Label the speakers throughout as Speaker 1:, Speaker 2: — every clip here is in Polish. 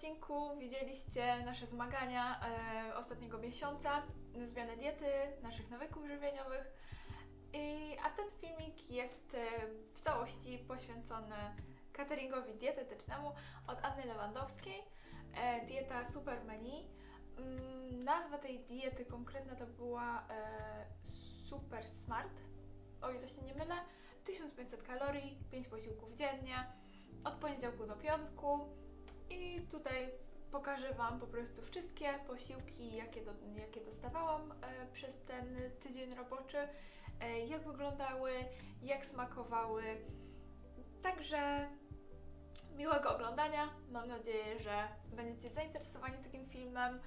Speaker 1: odcinku widzieliście nasze zmagania e, ostatniego miesiąca, zmianę diety, naszych nawyków żywieniowych. I, a ten filmik jest e, w całości poświęcony cateringowi dietetycznemu od Anny Lewandowskiej. E, dieta Super Menu. Mm, nazwa tej diety konkretna to była e, Super Smart, o ile się nie mylę. 1500 kalorii, 5 posiłków dziennie, od poniedziałku do piątku. I tutaj pokażę Wam po prostu wszystkie posiłki, jakie, do, jakie dostawałam e, przez ten tydzień roboczy, e, jak wyglądały, jak smakowały. Także miłego oglądania. Mam nadzieję, że będziecie zainteresowani takim filmem.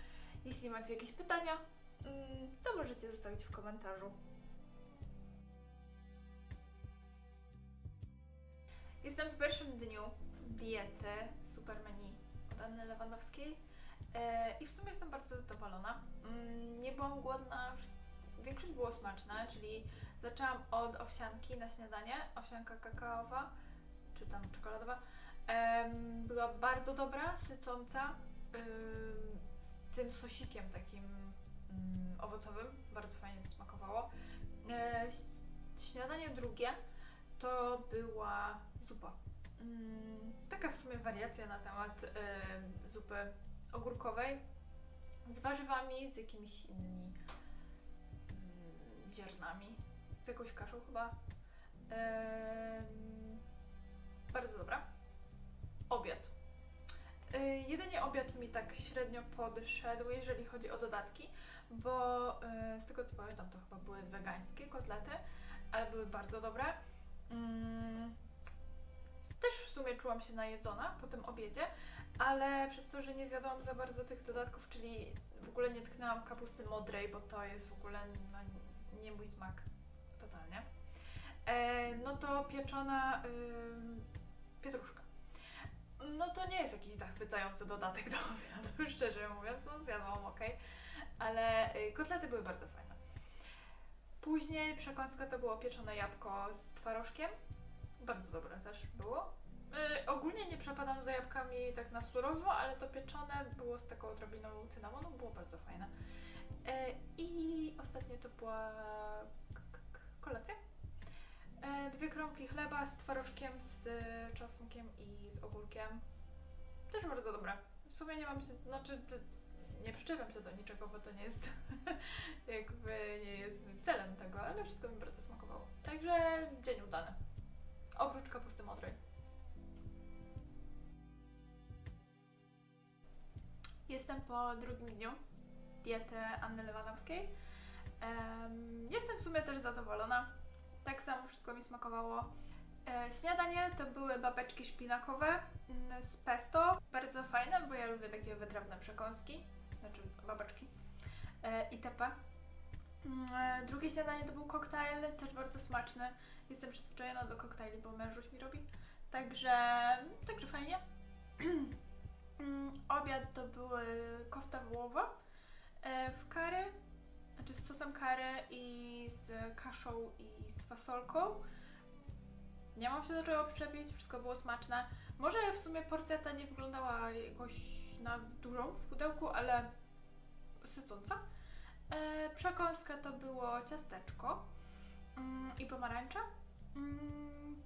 Speaker 1: Jeśli macie jakieś pytania, mm, to możecie zostawić w komentarzu. Jestem w pierwszym dniu diety Super Menu od Anny Lewandowskiej e, i w sumie jestem bardzo zadowolona. Mm, nie byłam głodna, większość było smaczne, czyli zaczęłam od owsianki na śniadanie, owsianka kakaowa czy tam czekoladowa. Była bardzo dobra, sycąca, z tym sosikiem takim mm, owocowym, bardzo fajnie to smakowało. E, śniadanie drugie to była zupa. Mm, taka w sumie wariacja na temat e, zupy ogórkowej z warzywami, z jakimiś innymi mm, ziarnami, z jakąś kaszą chyba. Bardzo dobra. Obiad. Y, jedynie obiad mi tak średnio podszedł, jeżeli chodzi o dodatki, bo y, z tego co pamiętam, to chyba były wegańskie kotlety, ale były bardzo dobre. Mm, też w sumie czułam się najedzona po tym obiedzie, ale przez to, że nie zjadłam za bardzo tych dodatków, czyli w ogóle nie tknęłam kapusty modrej, bo to jest w ogóle no, nie mój smak totalnie, e, no to pieczona ym, pietruszka. No to nie jest jakiś zachwycający dodatek do obiadu, szczerze mówiąc, no zjadłam ok, ale y, kotlety były bardzo fajne. Później przekąska to było pieczone jabłko z twarożkiem, bardzo dobre też było. Y, ogólnie nie przepadam za jabłkami tak na surowo, ale to pieczone było z taką odrobiną cynamonu, było bardzo fajne. Y, I ostatnie to była kolacja. E, Dwie kromki chleba z twarożkiem, z czosnkiem i z ogórkiem. Też bardzo dobre. W sumie nie mam się, znaczy nie przyczepiam się do niczego, bo to nie jest jakby nie jest celem tego, ale wszystko mi bardzo smakowało. Także dzień udany. Oprócz kapusty modrej. Jestem po drugim dniu diety Anny Lewanowskiej. Em, jestem w sumie też zadowolona. Tak samo wszystko mi smakowało. E, śniadanie to były babeczki szpinakowe mm, z pesto. Bardzo fajne, bo ja lubię takie wytrawne przekąski. Znaczy babeczki. E, itp. Mm, e, Drugie śniadanie to był koktajl, też bardzo smaczny. Jestem przyzwyczajona do koktajli, bo mężuś mi robi. Także, także fajnie. Mm, Obiad to były kofta wołowa e, w kary, znaczy z sosem kary i z kaszą i z fasolką. Nie mam się do czego przyczepić, wszystko było smaczne. Może w sumie porcja ta nie wyglądała jakoś na dużą w pudełku, ale sycąca. E, przekąska to było ciasteczko mm, i pomarańcza. Mm,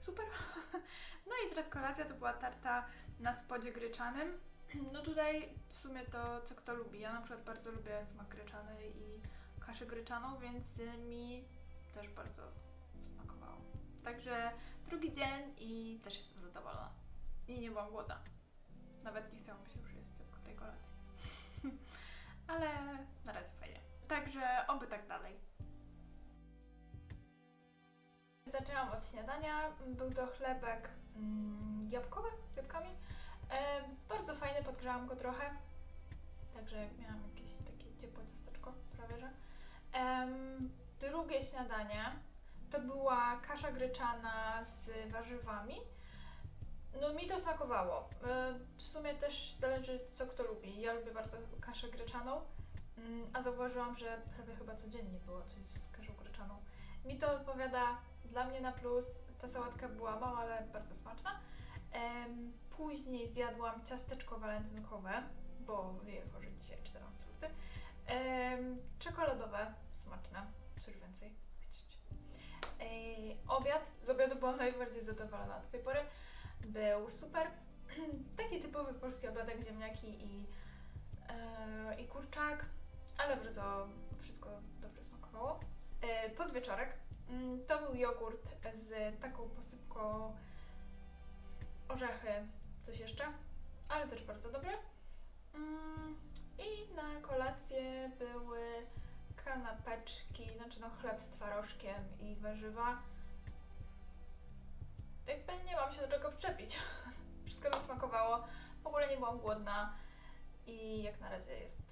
Speaker 1: super. No i teraz kolacja to była tarta na spodzie gryczanym. No tutaj w sumie to co kto lubi. Ja na przykład bardzo lubię smak gryczany i kaszę gryczaną, więc mi też bardzo smakowało. Także drugi dzień i też jestem zadowolona. I nie byłam głodna. Nawet nie chciałam się już jeść tylko tej kolacji. Ale na razie fajnie. Także oby tak dalej. Zaczęłam od śniadania. Był to chlebek mm, jabłkowy, jabłkami. E, bardzo fajny, podgrzałam go trochę. Także miałam jakieś takie ciepłe ciasteczko, prawie że. Em, drugie śniadanie to była kasza gryczana z warzywami. No mi to smakowało. E, W sumie też zależy co kto lubi. Ja lubię bardzo kaszę gryczaną, mm, a zauważyłam, że prawie chyba codziennie było coś z kaszą gryczaną. Mi to odpowiada dla mnie na plus. Ta sałatka była mała, ale bardzo smaczna. Później zjadłam ciasteczko walentynkowe, bo jako, że dzisiaj 14 luty. Czekoladowe, smaczne, coś więcej obiad, z obiadu byłam najbardziej zadowolona do tej pory. Był super. Taki typowy polski obiadek, ziemniaki i, e, i kurczak, ale bardzo wszystko dobrze smakowało. E, podwieczorek mm, to był jogurt z taką posypką orzechy, coś jeszcze, ale też bardzo dobre. Mm, I na kolację były kanapeczki, znaczy no chleb z twarożkiem i warzywa. Jakby nie mam się do czego przyczepić. Wszystko mi smakowało. W ogóle nie byłam głodna i jak na razie jest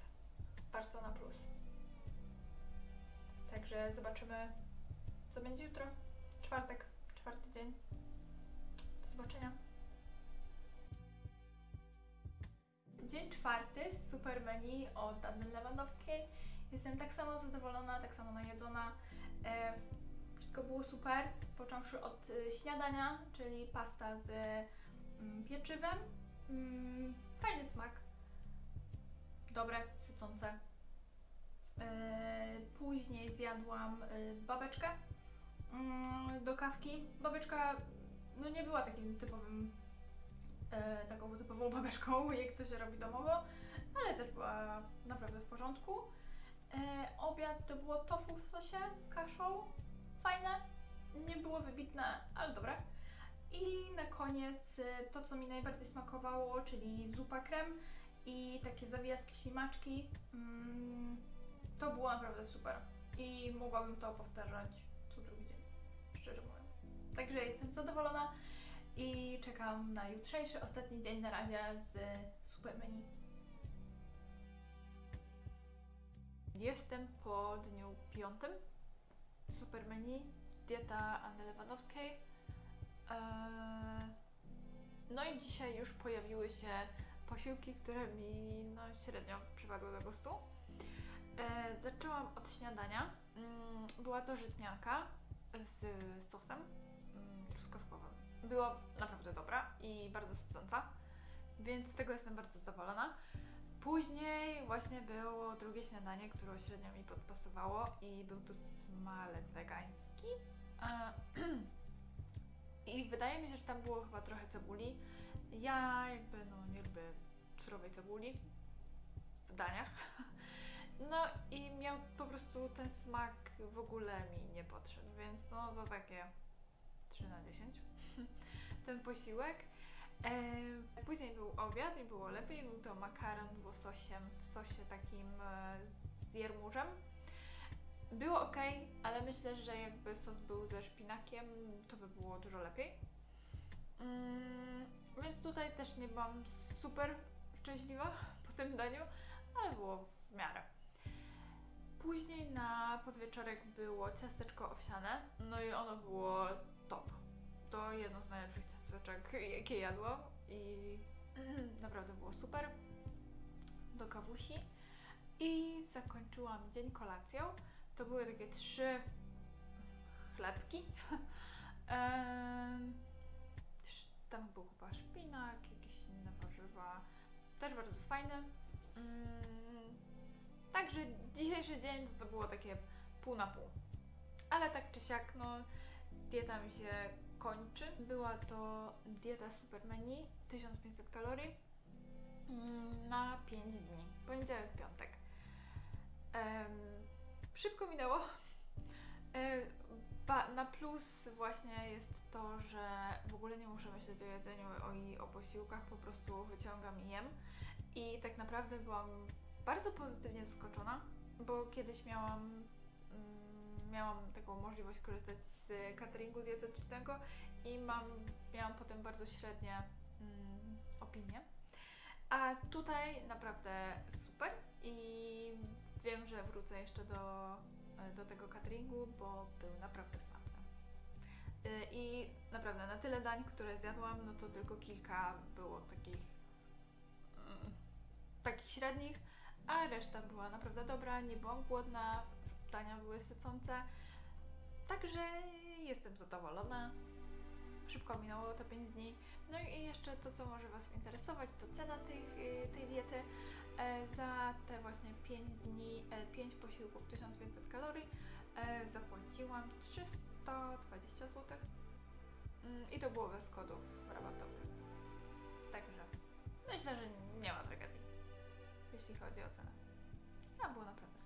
Speaker 1: bardzo na plus. Także zobaczymy, co będzie jutro. Czwartek, czwarty dzień. Do zobaczenia. Dzień czwarty z super menu od Anny Lewandowskiej. Jestem tak samo zadowolona, tak samo najedzona. Wszystko było super, począwszy od y, śniadania, czyli pasta z mm, pieczywem. Mm, fajny smak. Dobre, sycące. E, później zjadłam y, babeczkę mm, do kawki. Babeczka no nie była takim typowym e, taką typową babeczką, jak to się robi domowo, ale też była naprawdę w porządku. E, obiad to było tofu w sosie z kaszą. Fajne, nie było wybitne, ale dobre. I na koniec e, to, co mi najbardziej smakowało, czyli zupa krem i takie zawijaski ślimaczki. Mm, to było naprawdę super. I mogłabym to powtarzać co drugi dzień, szczerze mówiąc. Także jestem zadowolona i czekam na jutrzejszy, ostatni dzień na razie z super menu. Jestem po dniu piątym. Super menu, dieta Anny Lewandowskiej. Eee, No i dzisiaj już pojawiły się posiłki, które mi no, średnio przypadły do gustu. Eee, Zaczęłam od śniadania. Mm, Była to żytnianka z sosem mm, truskawkowym. Była naprawdę dobra i bardzo sycąca, więc z tego jestem bardzo zadowolona. Później właśnie było drugie śniadanie, które średnio mi podpasowało i był to smalec wegański. I wydaje mi się, że tam było chyba trochę cebuli. Ja jakby no nie lubię surowej cebuli w daniach. No i miał po prostu ten smak w ogóle mi nie podszedł, więc no to takie 3 na 10 ten posiłek. E, Później był obiad i było lepiej. Był to makaron z łososiem w sosie takim e, z jermużem. Było ok, ale myślę, że jakby sos był ze szpinakiem, to by było dużo lepiej. Mm, więc tutaj też nie byłam super szczęśliwa po tym daniu, ale było w miarę. Później na podwieczorek było ciasteczko owsiane, no i ono było top. To jedno z najlepszych ciasteczek, jakie jadłam i naprawdę było super. Do kawusi. I zakończyłam dzień kolacją. To były takie trzy chlebki. Tam był chyba szpinak, jakieś inne warzywa. Też bardzo fajne. Mm, Także dzisiejszy dzień to było takie pół na pół. Ale tak czy siak, no, dieta mi się kończy. Była to dieta super menu, 1500 kalorii mm, na 5 dni. Poniedziałek, piątek. Em, szybko minęło. E, na plus właśnie jest to, że w ogóle nie muszę myśleć o jedzeniu o, i o posiłkach, po prostu wyciągam i jem. I tak naprawdę byłam bardzo pozytywnie zaskoczona, bo kiedyś miałam, miałam taką możliwość korzystać z cateringu dietetycznego i mam, miałam potem bardzo średnie mm, opinie. A tutaj naprawdę super i wiem, że wrócę jeszcze do, do tego cateringu, bo był naprawdę smaczny. Y, I naprawdę na tyle dań, które zjadłam, no to tylko kilka było takich mm, takich średnich, a reszta była naprawdę dobra, nie byłam głodna, dania były sycące. Także jestem zadowolona. szybko minęło to 5 dni. No i jeszcze to, co może Was interesować, to cena tych, y, tej diety. E, za te właśnie 5 dni, 5 posiłków, 1500 kalorii e, zapłaciłam 320 zł. Mm, I to było bez kodów rabatowych. Także myślę, że nie ma tragedii, jeśli chodzi o cenę. A było naprawdę